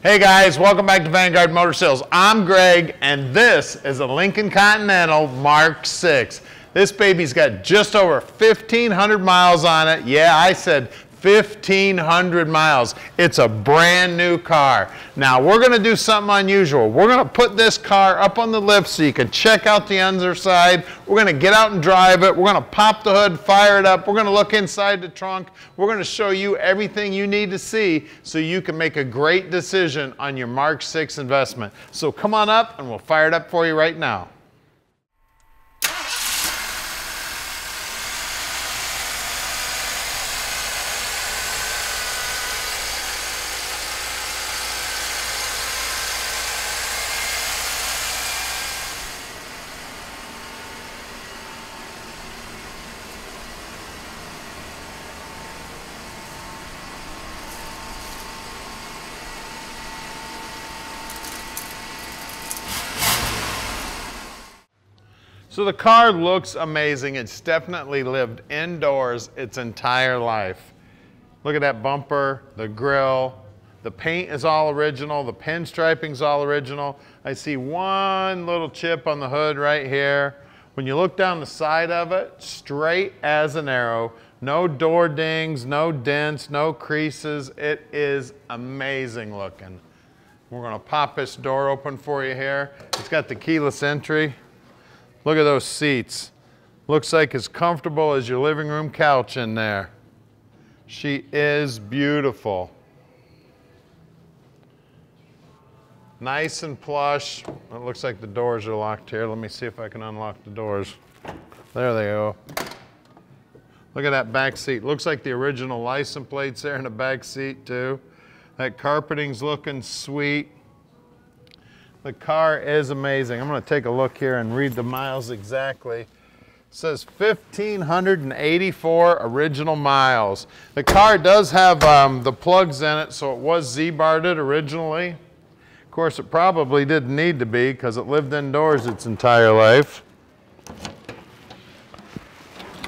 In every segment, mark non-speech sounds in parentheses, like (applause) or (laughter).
Hey guys, welcome back to Vanguard Motor Sales. I'm Greg, and this is a Lincoln Continental Mark 6. This baby's got just over 1,500 miles on it. Yeah, I said 1,500 miles. It's a brand new car. Now we're gonna do something unusual. We're gonna put this car up on the lift so you can check out the underside. We're gonna get out and drive it. We're gonna pop the hood, fire it up. We're gonna look inside the trunk. We're gonna show you everything you need to see so you can make a great decision on your Mark 6 investment. So come on up and we'll fire it up for you right now. So the car looks amazing. It's definitely lived indoors its entire life. Look at that bumper, the grill. The paint is all original. The pinstriping is all original. I see one little chip on the hood right here. When you look down the side of it, straight as an arrow. No door dings, no dents, no creases. It is amazing looking. We're gonna pop this door open for you here. It's got the keyless entry. Look at those seats. Looks like as comfortable as your living room couch in there. She is beautiful. Nice and plush. It looks like the doors are locked here. Let me see if I can unlock the doors. There they go. Look at that back seat. Looks like the original license plates there in the back seat too. That carpeting's looking sweet. The car is amazing. I'm going to take a look here and read the miles exactly. It says 1,584 original miles. The car does have um, the plugs in it, so it was Ziebarted originally. Of course, it probably didn't need to be because it lived indoors its entire life.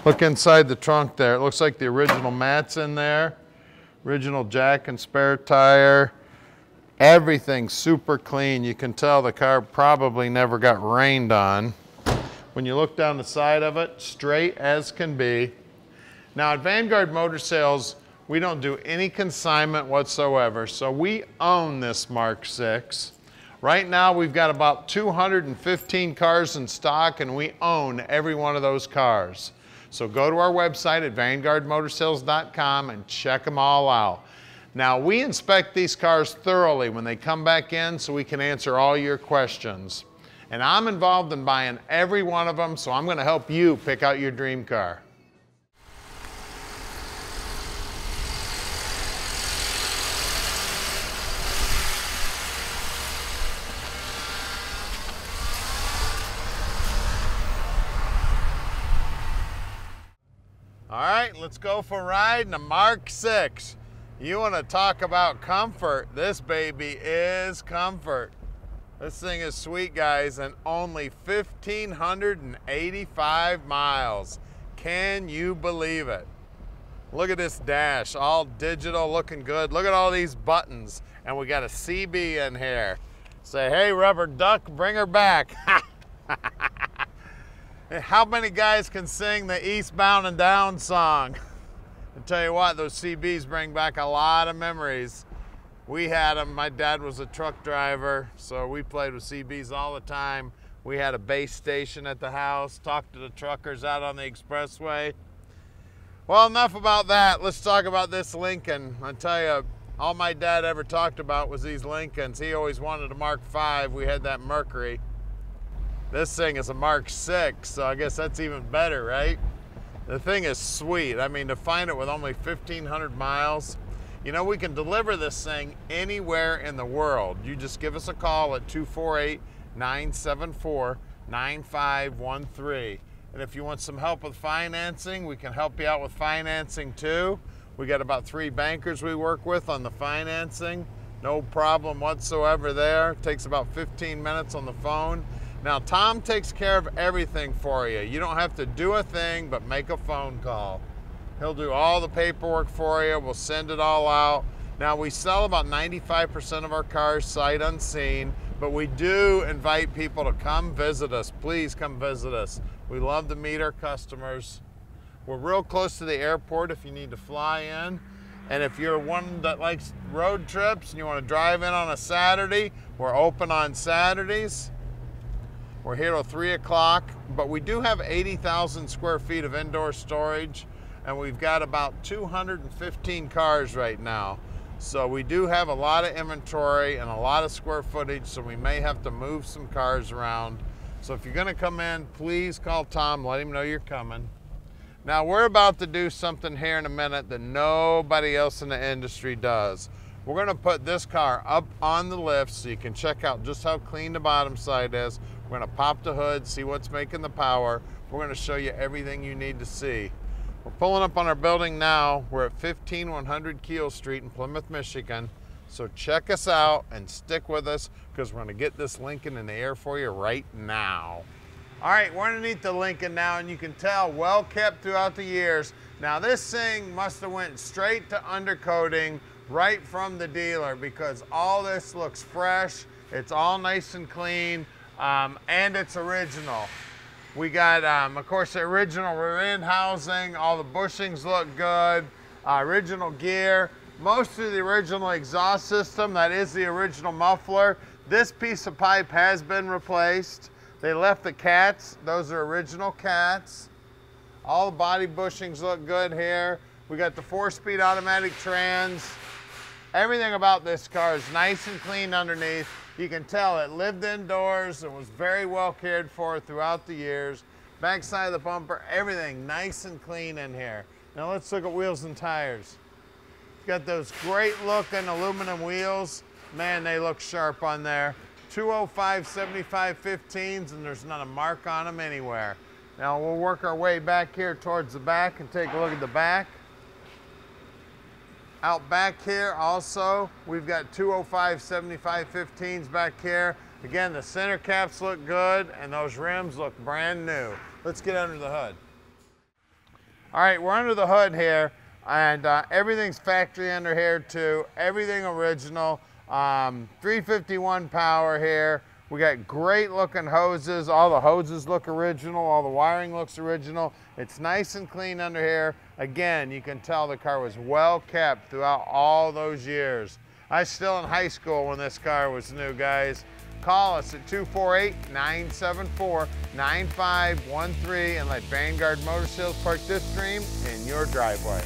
Look inside the trunk there. It looks like the original mats in there. Original jack and spare tire. Everything's super clean. You can tell the car probably never got rained on. When you look down the side of it, straight as can be. Now at Vanguard Motor Sales, we don't do any consignment whatsoever, so we own this Mark 6. Right now we've got about 215 cars in stock and we own every one of those cars. So go to our website at vanguardmotorsales.com and check them all out. Now we inspect these cars thoroughly when they come back in so we can answer all your questions. And I'm involved in buying every one of them, so I'm gonna help you pick out your dream car. All right, let's go for a ride in a Mark 6. You want to talk about comfort? This baby is comfort. This thing is sweet, guys, and only 1,585 miles. Can you believe it? Look at this dash, all digital, looking good. Look at all these buttons, and we got a CB in here. Say, hey, rubber duck, bring her back. (laughs) How many guys can sing the Eastbound and Down song? (laughs) I tell you what, those CBs bring back a lot of memories. We had them. My dad was a truck driver, so we played with CBs all the time. We had a base station at the house, talked to the truckers out on the expressway. Well, enough about that. Let's talk about this Lincoln. I tell you, all my dad ever talked about was these Lincolns. He always wanted a Mark V. We had that Mercury. This thing is a Mark 6, so I guess that's even better, right? The thing is sweet. I mean, to find it with only 1,500 miles, you know, we can deliver this thing anywhere in the world. You just give us a call at 248 974 9513. And if you want some help with financing, we can help you out with financing too. We got about three bankers we work with on the financing. No problem whatsoever there. Takes about 15 minutes on the phone. Now, Tom takes care of everything for you. You don't have to do a thing but make a phone call. He'll do all the paperwork for you. We'll send it all out. Now we sell about 95% of our cars sight unseen, but we do invite people to come visit us. Please come visit us. We love to meet our customers. We're real close to the airport if you need to fly in. And if you're one that likes road trips and you want to drive in on a Saturday, we're open on Saturdays. We're here till 3 o'clock, but we do have 80,000 square feet of indoor storage, and we've got about 215 cars right now. So we do have a lot of inventory and a lot of square footage, so we may have to move some cars around. So if you're gonna come in, please call Tom, let him know you're coming. Now we're about to do something here in a minute that nobody else in the industry does. We're gonna put this car up on the lift so you can check out just how clean the bottom side is. We're gonna pop the hood, see what's making the power. We're gonna show you everything you need to see. We're pulling up on our building now. We're at 15100 Keel Street in Plymouth, Michigan. So check us out and stick with us because we're gonna get this Lincoln in the air for you right now. All right, we're underneath the Lincoln now, and you can tell well kept throughout the years. Now this thing must have went straight to undercoating right from the dealer because all this looks fresh. It's all nice and clean, um, and it's original. We got, um, of course, the original rear end housing. All the bushings look good. Uh, original gear. Most of the original exhaust system. That is the original muffler. This piece of pipe has been replaced. They left the cats. Those are original cats. All the body bushings look good here. We got the four-speed automatic trans. Everything about this car is nice and clean underneath. You can tell it lived indoors. and was very well cared for throughout the years. Backside of the bumper, everything nice and clean in here. Now let's look at wheels and tires. Got those great looking aluminum wheels. Man, they look sharp on there. 205 75 15s and there's not a mark on them anywhere. Now we'll work our way back here towards the back and take a look at the back. Out back here also, we've got 205 75 15s back here. Again, the center caps look good and those rims look brand new. Let's get under the hood. All right, we're under the hood here and uh, everything's factory under here too. Everything original. Um, 351 power here. We got great looking hoses. All the hoses look original. All the wiring looks original. It's nice and clean under here. Again, you can tell the car was well kept throughout all those years. I was still in high school when this car was new, guys. Call us at 248-974-9513 and let Vanguard Motor Sales park this dream in your driveway.